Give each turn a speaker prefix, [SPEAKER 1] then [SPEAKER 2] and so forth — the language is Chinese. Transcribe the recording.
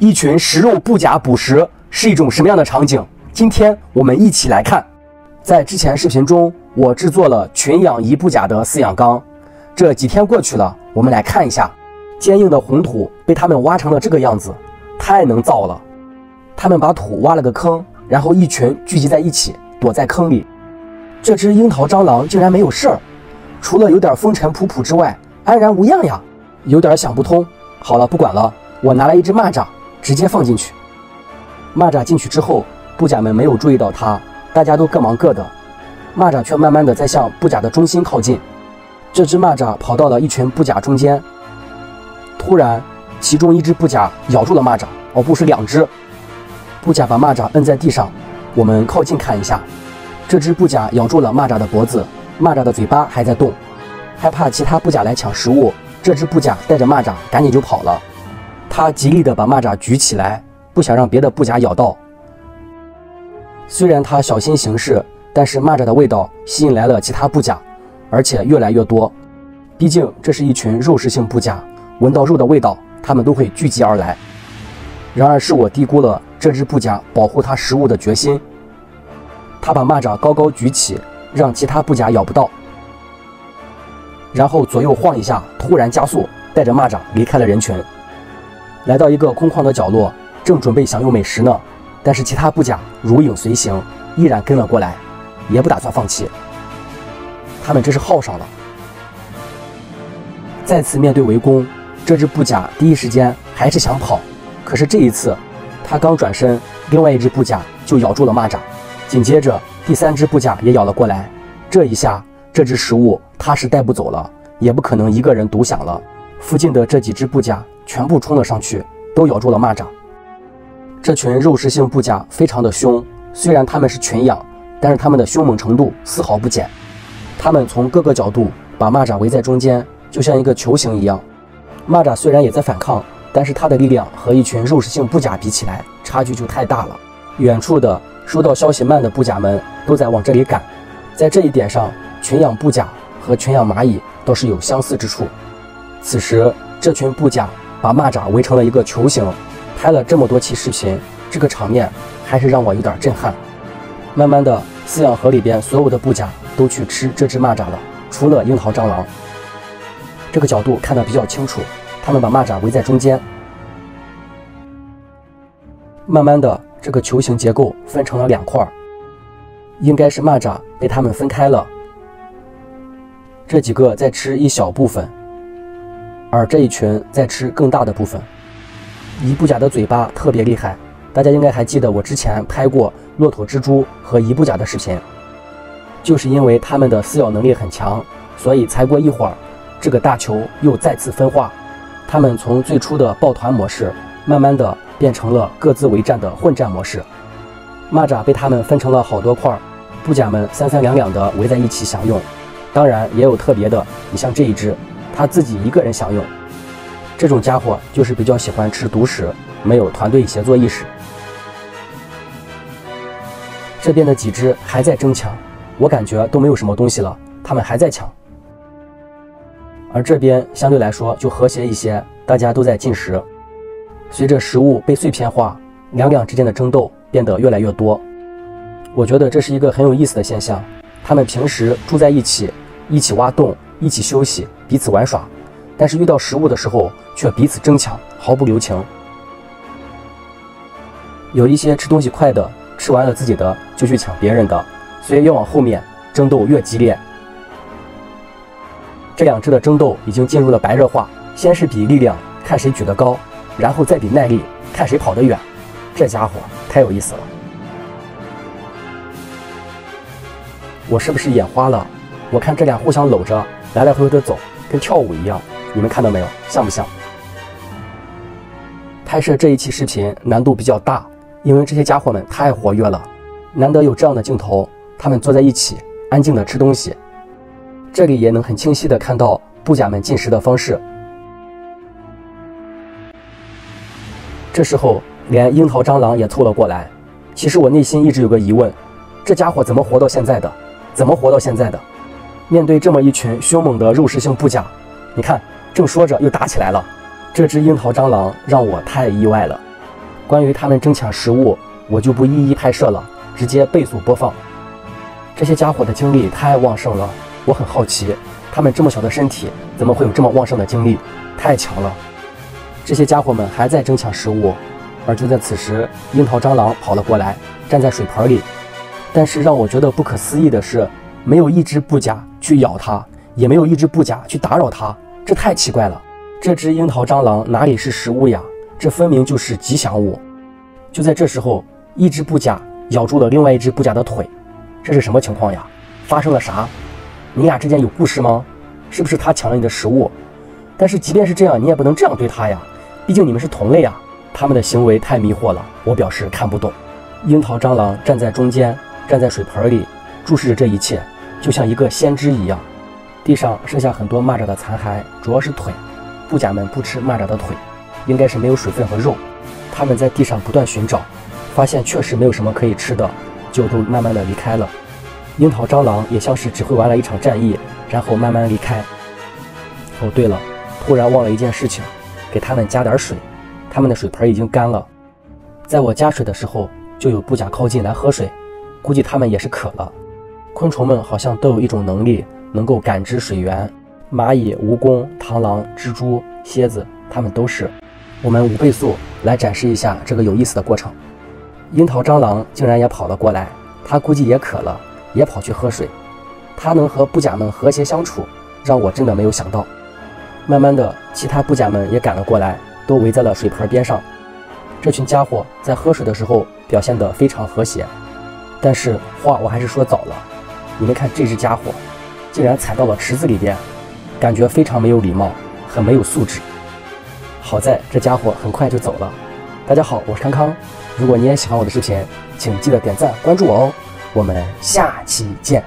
[SPEAKER 1] 一群食肉不假捕食是一种什么样的场景？今天我们一起来看。在之前视频中，我制作了群养一不假的饲养缸。这几天过去了，我们来看一下，坚硬的红土被他们挖成了这个样子，太能造了。他们把土挖了个坑，然后一群聚集在一起，躲在坑里。这只樱桃蟑螂竟然没有事儿，除了有点风尘仆仆之外，安然无恙呀，有点想不通。好了，不管了，我拿来一只蚂蚱。直接放进去。蚂蚱进去之后，布甲们没有注意到它，大家都各忙各的。蚂蚱却慢慢的在向布甲的中心靠近。这只蚂蚱跑到了一群布甲中间。突然，其中一只布甲咬住了蚂蚱。哦，不是两只。布甲把蚂蚱摁在地上。我们靠近看一下，这只布甲咬住了蚂蚱的脖子，蚂蚱的嘴巴还在动。害怕其他布甲来抢食物，这只布甲带着蚂蚱赶紧就跑了。他极力地把蚂蚱举起来，不想让别的布甲咬到。虽然他小心行事，但是蚂蚱的味道吸引来了其他布甲，而且越来越多。毕竟这是一群肉食性布甲，闻到肉的味道，它们都会聚集而来。然而是我低估了这只布甲保护它食物的决心。他把蚂蚱高高举起，让其他布甲咬不到，然后左右晃一下，突然加速，带着蚂蚱离开了人群。来到一个空旷的角落，正准备享用美食呢，但是其他布甲如影随形，依然跟了过来，也不打算放弃。他们这是耗上了。再次面对围攻，这只布甲第一时间还是想跑，可是这一次，他刚转身，另外一只布甲就咬住了蚂蚱，紧接着第三只布甲也咬了过来。这一下，这只食物他是带不走了，也不可能一个人独享了。附近的这几只布甲。全部冲了上去，都咬住了蚂蚱。这群肉食性布甲非常的凶，虽然它们是群养，但是它们的凶猛程度丝毫不减。它们从各个角度把蚂蚱围在中间，就像一个球形一样。蚂蚱虽然也在反抗，但是它的力量和一群肉食性布甲比起来，差距就太大了。远处的收到消息慢的布甲们都在往这里赶。在这一点上，群养布甲和群养蚂蚁倒是有相似之处。此时，这群布甲。把蚂蚱围成了一个球形，拍了这么多期视频，这个场面还是让我有点震撼。慢慢的，饲养盒里边所有的布甲都去吃这只蚂蚱了，除了樱桃蟑螂。这个角度看得比较清楚，他们把蚂蚱围在中间。慢慢的，这个球形结构分成了两块，应该是蚂蚱被他们分开了。这几个在吃一小部分。而这一群在吃更大的部分。伊布甲的嘴巴特别厉害，大家应该还记得我之前拍过骆驼蜘蛛和伊布甲的视频。就是因为它们的撕咬能力很强，所以才过一会儿，这个大球又再次分化。它们从最初的抱团模式，慢慢的变成了各自为战的混战模式。蚂蚱被它们分成了好多块，布甲们三三两两的围在一起享用。当然也有特别的，你像这一只。他自己一个人享用，这种家伙就是比较喜欢吃独食，没有团队协作意识。这边的几只还在争抢，我感觉都没有什么东西了，他们还在抢。而这边相对来说就和谐一些，大家都在进食。随着食物被碎片化，两两之间的争斗变得越来越多。我觉得这是一个很有意思的现象。他们平时住在一起，一起挖洞。一起休息，彼此玩耍，但是遇到食物的时候却彼此争抢，毫不留情。有一些吃东西快的，吃完了自己的就去抢别人的，所以越往后面争斗越激烈。这两只的争斗已经进入了白热化，先是比力量，看谁举得高，然后再比耐力，看谁跑得远。这家伙太有意思了，我是不是眼花了？我看这俩互相搂着。来来回回的走，跟跳舞一样，你们看到没有？像不像？拍摄这一期视频难度比较大，因为这些家伙们太活跃了，难得有这样的镜头，他们坐在一起，安静的吃东西。这里也能很清晰的看到布甲们进食的方式。这时候，连樱桃蟑螂也凑了过来。其实我内心一直有个疑问：这家伙怎么活到现在的？怎么活到现在的？面对这么一群凶猛的肉食性布甲，你看，正说着又打起来了。这只樱桃蟑螂让我太意外了。关于他们争抢食物，我就不一一拍摄了，直接倍速播放。这些家伙的精力太旺盛了，我很好奇，他们这么小的身体怎么会有这么旺盛的精力？太强了！这些家伙们还在争抢食物，而就在此时，樱桃蟑螂跑了过来，站在水盆里。但是让我觉得不可思议的是，没有一只布甲去咬它，也没有一只布甲去打扰它，这太奇怪了。这只樱桃蟑螂哪里是食物呀？这分明就是吉祥物。就在这时候，一只布甲咬住了另外一只布甲的腿。这是什么情况呀？发生了啥？你俩之间有故事吗？是不是他抢了你的食物？但是即便是这样，你也不能这样对他呀，毕竟你们是同类啊。他们的行为太迷惑了，我表示看不懂。樱桃蟑螂站在中间，站在水盆里，注视着这一切，就像一个先知一样。地上剩下很多蚂蚱的残骸，主要是腿。布甲们不吃蚂蚱的腿，应该是没有水分和肉。他们在地上不断寻找，发现确实没有什么可以吃的。就都慢慢的离开了，樱桃蟑螂也像是指挥完了一场战役，然后慢慢离开。哦，对了，突然忘了一件事情，给他们加点水，他们的水盆已经干了。在我加水的时候，就有布甲靠近来喝水，估计他们也是渴了。昆虫们好像都有一种能力，能够感知水源，蚂蚁、蜈蚣、螳螂、蜘蛛、蝎子，它们都是。我们五倍速来展示一下这个有意思的过程。樱桃蟑螂竟然也跑了过来，它估计也渴了，也跑去喝水。它能和布甲们和谐相处，让我真的没有想到。慢慢的，其他布甲们也赶了过来，都围在了水盆边上。这群家伙在喝水的时候表现得非常和谐，但是话我还是说早了。你们看这只家伙，竟然踩到了池子里边，感觉非常没有礼貌，很没有素质。好在这家伙很快就走了。大家好，我是康康。如果你也喜欢我的视频，请记得点赞关注我哦。我们下期见。